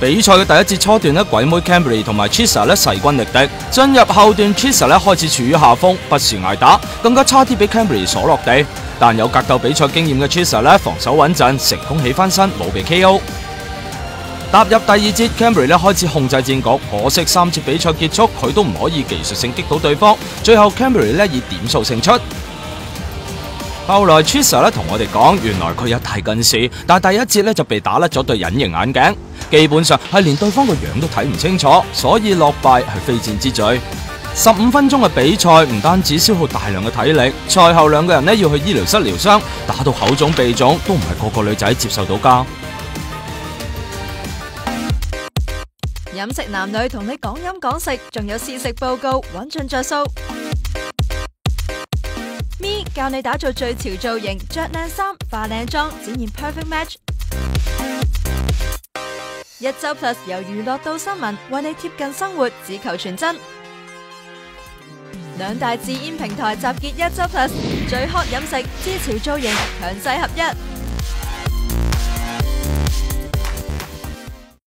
比赛嘅第一节初段咧，鬼妹 Camry 同埋 Chisa 咧势均力敌。进入后段，Chisa 咧开始处于下风，不时挨打，更加差啲俾 Camry 所落地。但有格斗比赛经验嘅 Chisa 咧防守稳阵，成功起翻身，冇被 KO。踏入第二节，Camry 咧开始控制战局，可惜三次比赛结束，佢都唔可以技术性击到对方。最后，Camry 咧以点数胜出。后来 Trisha 咧同我哋讲，原来佢有大近视，但系第一节咧就被打甩咗对隐形眼镜，基本上系连对方个样都睇唔清楚，所以落败系非战之罪。十五分钟嘅比赛唔单止消耗大量嘅体力，赛后两个人咧要去医疗室疗伤，打到口肿鼻肿都唔系个个女仔接受到噶。饮食男女同你讲饮讲食，仲有试食报告，稳尽着数。Me 教你打造最潮造型，着靓衫、化靓妆，展现 perfect match。一周 Plus 由娱乐到新闻，为你贴近生活，只求全真。两大自演平台集结一周 Plus，最 hot 饮食、之潮造型，强势合一。